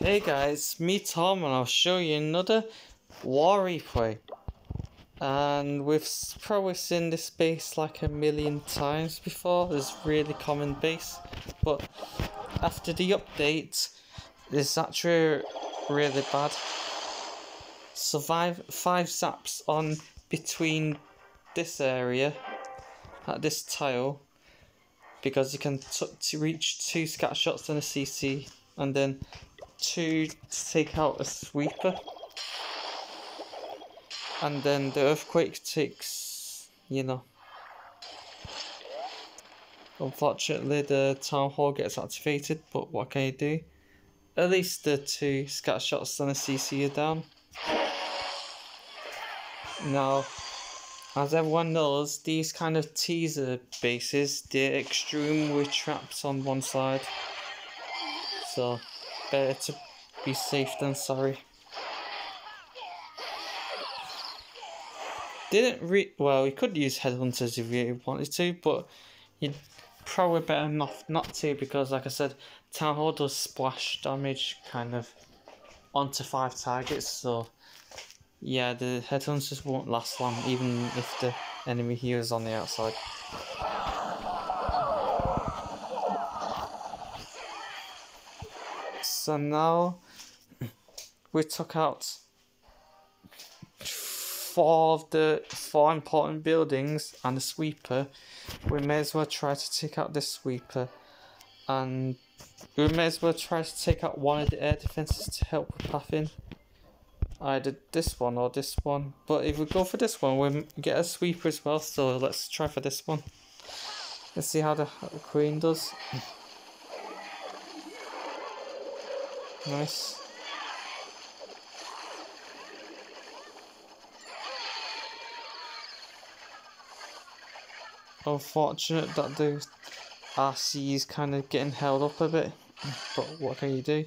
Hey guys, me Tom and I'll show you another war replay. And we've probably seen this base like a million times before, it's really common base. But after the update, it's actually really bad. Survive five zaps on between this area at this tile because you can to reach two scat shots and a CC and then to take out a sweeper. And then the earthquake takes you know. Unfortunately the town hall gets activated but what can you do? At least the two scat shots and a CC are down. Now as everyone knows, these kind of teaser bases, they're extremely trapped on one side. So, better to be safe than sorry. Didn't re- well, you could use headhunters if you wanted to, but you'd probably better not, not to because, like I said, Town Hall does splash damage kind of onto five targets, so yeah, the headhunters won't last long, even if the enemy here is on the outside. So now we took out four of the four important buildings and a sweeper. We may as well try to take out this sweeper and we may as well try to take out one of the air defences to help with pathing either this one or this one. But if we go for this one, we get a sweeper as well. So let's try for this one. Let's see how the queen does. Nice. Unfortunate that the RC is kind of getting held up a bit. But what can you do?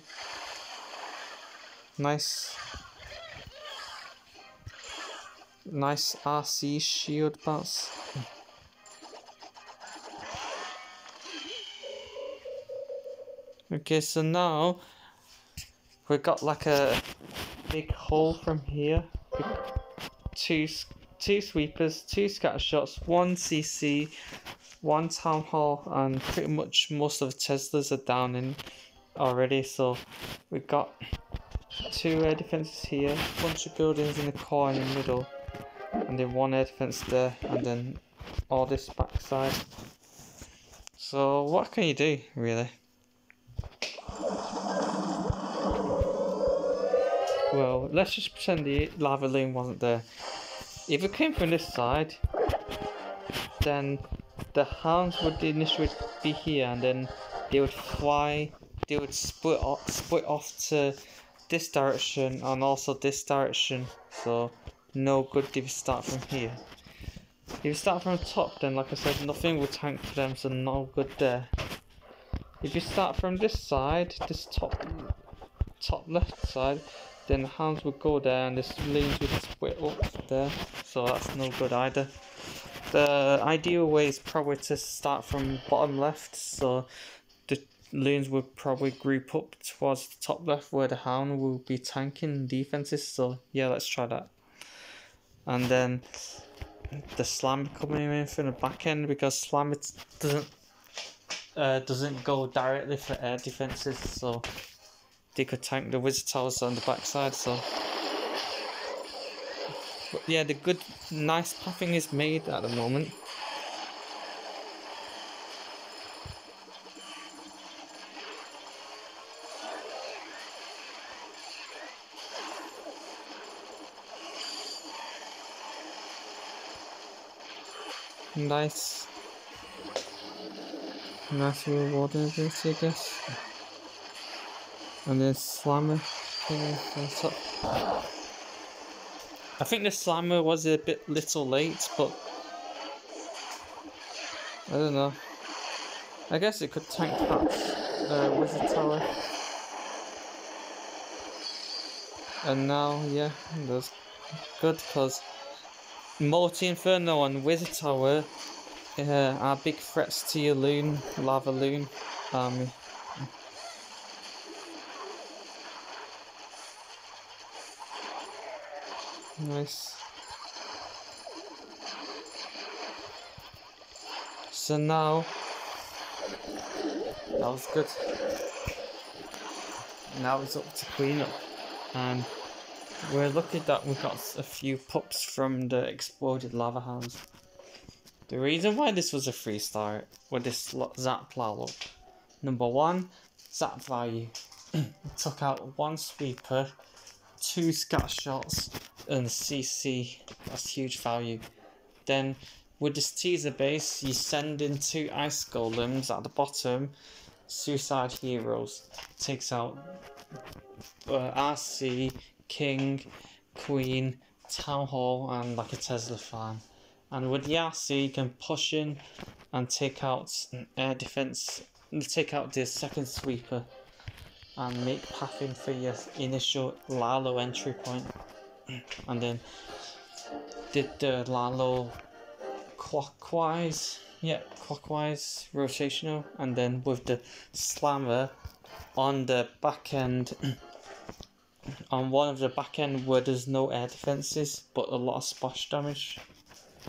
Nice. Nice RC shield bounce. Okay, so now we got like a big hole from here. Two two sweepers, two scatter shots, one CC, one town hall, and pretty much most of the Teslas are down in already. So we've got two air defenses here, bunch of buildings in the core in the middle and then one air defense there and then all this backside so what can you do really well let's just pretend the lava loon wasn't there if it came from this side then the hounds would initially be here and then they would fly they would split off, split off to this direction and also this direction so no good if you start from here. If you start from the top then like I said nothing will tank for them so no good there. If you start from this side, this top top left side, then the hounds will go there and the lanes will split up there. So that's no good either. The ideal way is probably to start from bottom left so the loons will probably group up towards the top left where the hound will be tanking defenses so yeah let's try that and then the slam coming in from the back end because slam it doesn't uh, doesn't go directly for air defenses so they could tank the wizard towers on the backside so but yeah the good nice pathing is made at the moment Nice. Nice reward I guess. And then slammer. I think the slammer was a bit little late, but I don't know. I guess it could tank that uh, wizard tower. And now, yeah, that's good because Multi Inferno and Wizard Tower uh, are big threats to your loon, lava loon army. Nice. So now, that was good. Now it's up to clean up. And we're lucky that we got a few pups from the exploded lava hounds. The reason why this was a free start with this zap Lalo. Number one, zap value. took out one sweeper, two scat shots, and CC. That's huge value. Then with this teaser base, you send in two ice golems at the bottom, suicide heroes. Takes out uh, RC, King, Queen, Town Hall, and like a Tesla fan. And with the RC, you can push in and take out air defense, take out the second sweeper, and make pathing for your initial Lalo entry point. And then did the Lalo clockwise, yeah, clockwise rotational, and then with the slammer on the back end. on one of the back end where there's no air defenses but a lot of splash damage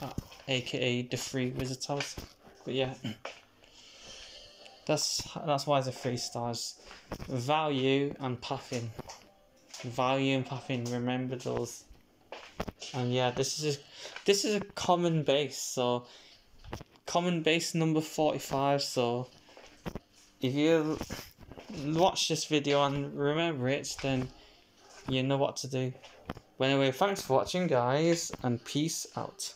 uh, aka the free wizard towers but yeah that's that's why the three stars value and pathing and pathing remember those and yeah this is a, this is a common base so common base number 45 so if you watch this video and remember it then you know what to do. But anyway, thanks for watching guys, and peace out.